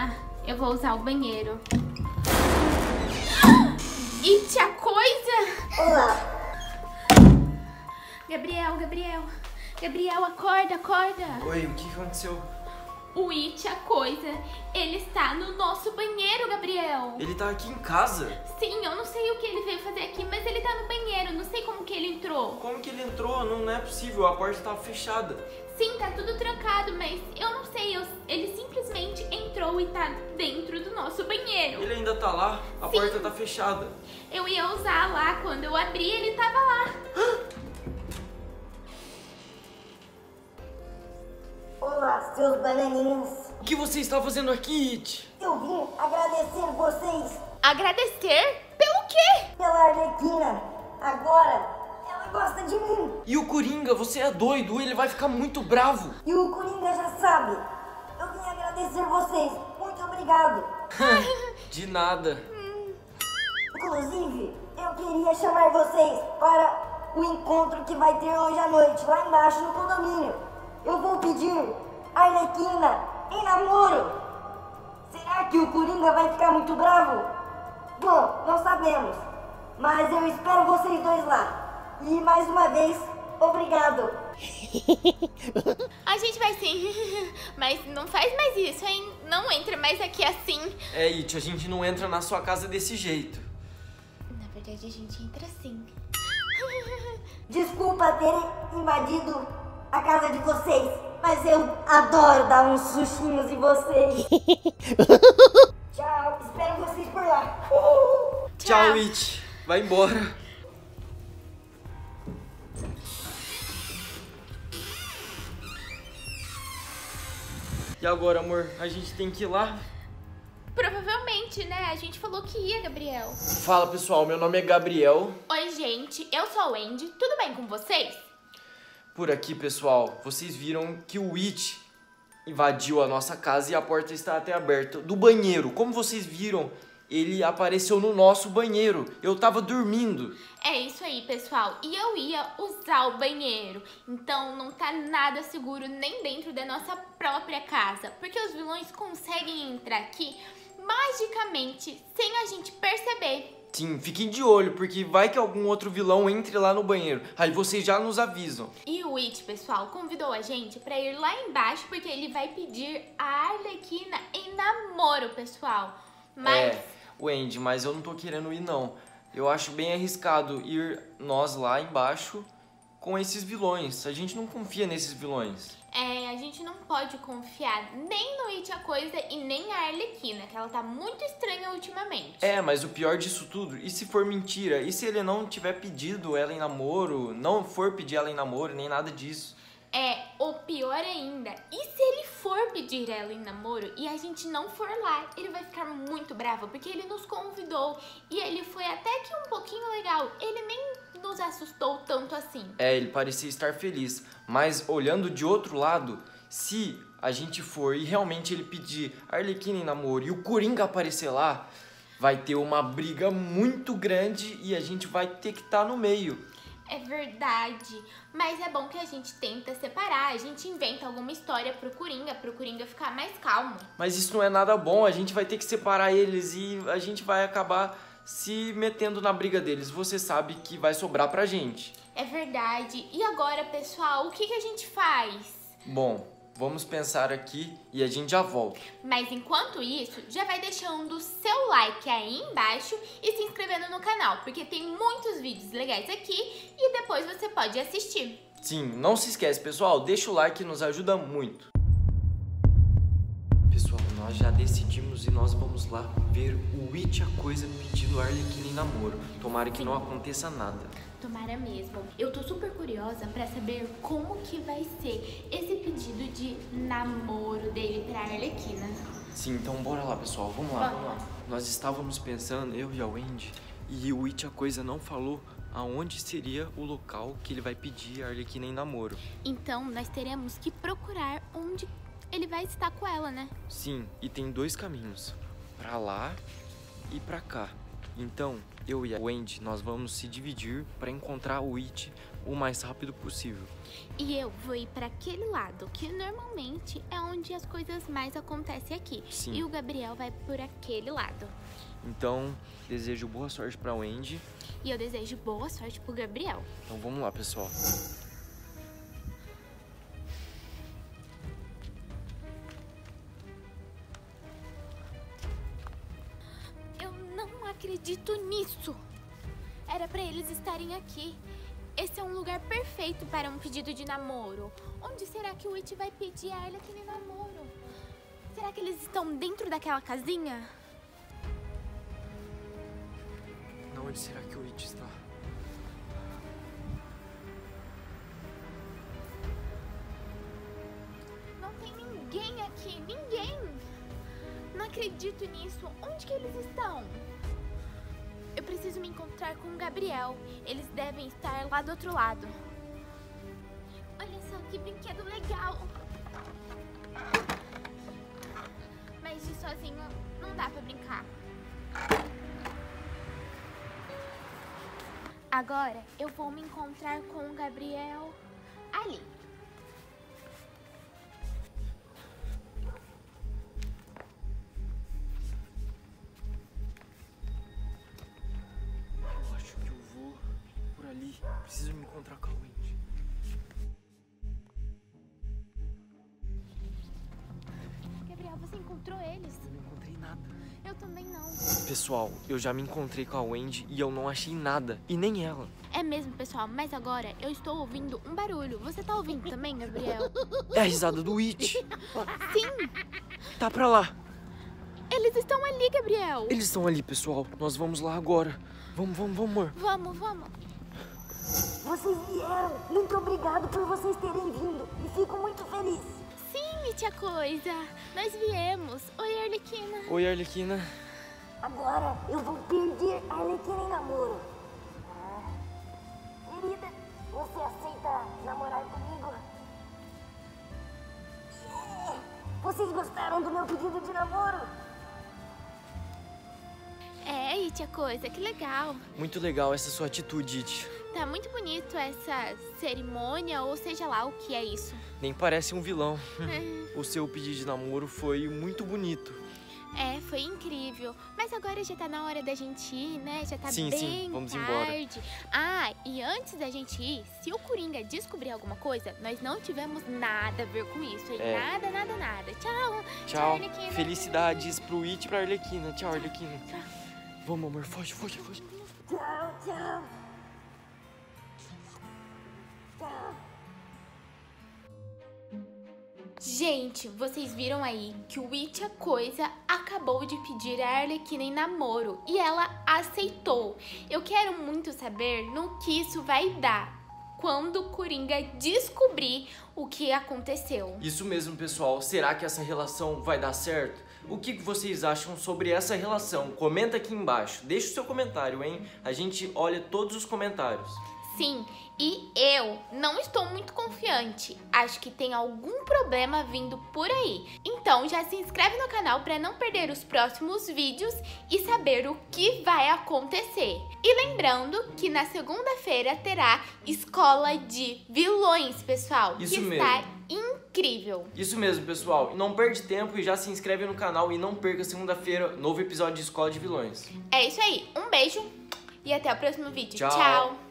Ah, eu vou usar o banheiro. It a coisa! Olá. Gabriel, Gabriel. Gabriel, acorda, acorda. Oi, o que aconteceu? O It a coisa. Ele está no nosso banheiro, Gabriel. Ele tá aqui em casa? Sim, eu não sei o que ele veio fazer aqui, mas ele tá no banheiro. Não sei como que ele entrou. Como que ele entrou? Não, não é possível, a porta tava fechada. Sim, tá tudo trancado, mas eu não sei. eu- ele simplesmente entrou e tá dentro do nosso banheiro. Ele ainda tá lá, a Sim. porta tá fechada. Eu ia usar lá, quando eu abri, ele tava lá. Olá, seus bananinhas. O que você está fazendo aqui, It? Eu vim agradecer vocês Agradecer? Pelo quê? pela Arlequina. Agora, ela gosta de mim. E o Coringa, você é doido, ele vai ficar muito bravo. E o Coringa já sabe. Eu vim agradecer vocês. Muito obrigado. De nada. Inclusive, eu queria chamar vocês para o encontro que vai ter hoje à noite, lá embaixo no condomínio. Eu vou pedir Arlequina em namoro. Será que o Coringa vai ficar muito bravo? Bom, não sabemos. Mas eu espero vocês dois lá. E mais uma vez, obrigado. A gente vai sim. Mas não faz mais isso, hein? Não entra mais aqui assim. É, It, a gente não entra na sua casa desse jeito. Na verdade, a gente entra assim. Desculpa terem invadido a casa de vocês, mas eu adoro dar uns sustinhos em vocês. Tchau, espero vocês por lá. Tchau, It. Vai embora. E agora, amor? A gente tem que ir lá? Provavelmente, né? A gente falou que ia, Gabriel. Fala, pessoal. Meu nome é Gabriel. Oi, gente. Eu sou a Wendy. Tudo bem com vocês? Por aqui, pessoal, vocês viram que o It invadiu a nossa casa e a porta está até aberta do banheiro. Como vocês viram, ele apareceu no nosso banheiro. Eu tava dormindo. É isso aí, pessoal. E eu ia usar o banheiro. Então não tá nada seguro nem dentro da nossa própria casa. Porque os vilões conseguem entrar aqui magicamente sem a gente perceber. Sim, fiquem de olho, porque vai que algum outro vilão entre lá no banheiro. Aí vocês já nos avisam. E o It, pessoal, convidou a gente pra ir lá embaixo porque ele vai pedir a Arlequina em namoro, pessoal. Mas É, Wendy, mas eu não tô querendo ir, não. Eu acho bem arriscado ir nós lá embaixo com esses vilões. A gente não confia nesses vilões. é, gente não pode confiar nem no It a Coisa e nem a Arlequina, que ela tá muito estranha ultimamente. É, mas o pior disso tudo, e se for mentira? E se ele não tiver pedido ela em namoro, não for pedir ela em namoro, nem nada disso? É, o pior ainda, e se ele for pedir ela em namoro e a gente não for lá? Ele vai ficar muito bravo, porque ele nos convidou e ele foi até que um pouquinho legal. Ele nem nos assustou tanto assim. É, ele parecia estar feliz, mas olhando de outro lado, se a gente for e realmente ele pedir Arlequina em namoro e o Coringa aparecer lá, vai ter uma briga muito grande e a gente vai ter que estar no meio. É verdade, mas é bom que a gente tenta separar, a gente inventa alguma história pro Coringa, pro Coringa ficar mais calmo. Mas isso não é nada bom, a gente vai ter que separar eles e a gente vai acabar se metendo na briga deles. Você sabe que vai sobrar pra gente. É verdade. E agora, pessoal, o que, que a gente faz? Bom, vamos pensar aqui e a gente já volta. Mas enquanto isso, já vai deixando o seu like aí embaixo e se inscrevendo no canal, porque tem muitos vídeos legais aqui e depois você pode assistir. Sim, não se esquece, pessoal, deixa o like, nos ajuda muito. Pessoal, nós já decidimos e nós vamos lá ver o It a Coisa pedindo Arlequina em namoro. Tomara que não aconteça nada. Tomara mesmo. Eu tô super curiosa pra saber como que vai ser esse pedido de namoro dele pra Arlequina. Sim, então bora lá, pessoal, vamos lá, Bora. vamos lá. Nós estávamos pensando, eu e a Wendy, e o It a Coisa não falou aonde seria o local que ele vai pedir a Arlequina em namoro. Então, nós teremos que procurar onde ele vai estar com ela, né? Sim, e tem dois caminhos, pra lá e pra cá. Então, eu e a Wendy, nós vamos se dividir para encontrar o It o mais rápido possível. E eu vou ir para aquele lado, que normalmente é onde as coisas mais acontecem aqui. Sim. E o Gabriel vai por aquele lado. Então, desejo boa sorte para Wendy. E eu desejo boa sorte pro Gabriel. Então vamos lá, pessoal. Acredito nisso. Era pra eles estarem aqui. Esse é um lugar perfeito para um pedido de namoro. Onde será que o It vai pedir a Arlequina em namoro? Será que eles estão dentro daquela casinha? Onde será que o It está? Não tem ninguém aqui, ninguém. Não acredito nisso. Onde que eles estão? Preciso me encontrar com o Gabriel. Eles devem estar lá do outro lado. Olha só que brinquedo legal. Mas de sozinho não dá pra brincar. Agora eu vou me encontrar com o Gabriel ali. Preciso me encontrar com a Wendy. Gabriel, você encontrou eles? Eu não encontrei nada. Eu também não. Pessoal, eu já me encontrei com a Wendy e eu não achei nada. E nem ela. É mesmo, pessoal, mas agora eu estou ouvindo um barulho. Você tá ouvindo também, Gabriel? É a risada do It. Sim, Tá pra lá. eles estão ali, Gabriel. Eles estão ali, pessoal. Nós vamos lá agora. Vamos, vamos, vamos, amor. Vamos, vamos. Vocês vieram. Muito obrigado por vocês terem vindo. E fico muito feliz. Sim, tia coisa. Nós viemos. Oi, Arlequina. Oi, Arlequina. Agora eu vou pedir a Arlequina em namoro. Ah, Querida, você aceita namorar comigo? Yeah! Vocês gostaram do meu pedido de namoro? É, e tia coisa, que legal. Muito legal essa sua atitude, It. Tá muito bonito essa cerimônia, ou seja lá o que é isso. Nem parece um vilão. O seu pedido de namoro foi muito bonito. É, foi incrível. Mas agora já tá na hora da gente ir, né? Já tá Sim, bem sim, vamos embora. tarde. Ah, e antes da gente ir, se o Coringa descobrir alguma coisa, nós não tivemos nada a ver com isso. hein? É. Nada, nada, nada. Tchau. Tchau. Arlequina. Felicidades pro It e pra Arlequina. Tchau, Arlequina. Tchau. Vamos, amor. Foge, foge, foge. Tchau, tchau. Tchau. Gente, vocês viram aí que o It a Coisa acabou de pedir a Arlequina em namoro e ela aceitou. Eu quero muito saber no que isso vai dar quando o Coringa descobrir o que aconteceu. Isso mesmo, pessoal. Será que essa relação vai dar certo? O que vocês acham sobre essa relação? Comenta aqui embaixo. Deixa o seu comentário, hein? A gente olha todos os comentários. Sim, e eu não estou muito confiante. Acho que tem algum problema vindo por aí. Então já se inscreve no canal para não perder os próximos vídeos e saber o que vai acontecer. E lembrando que na segunda-feira terá escola de vilões, pessoal, Isso que mesmo. está incrível. Isso mesmo, pessoal. Não perde tempo e já se inscreve no canal e não perca segunda-feira novo episódio de Escola de Vilões. É isso aí. Um beijo e até o próximo vídeo. Tchau. Tchau.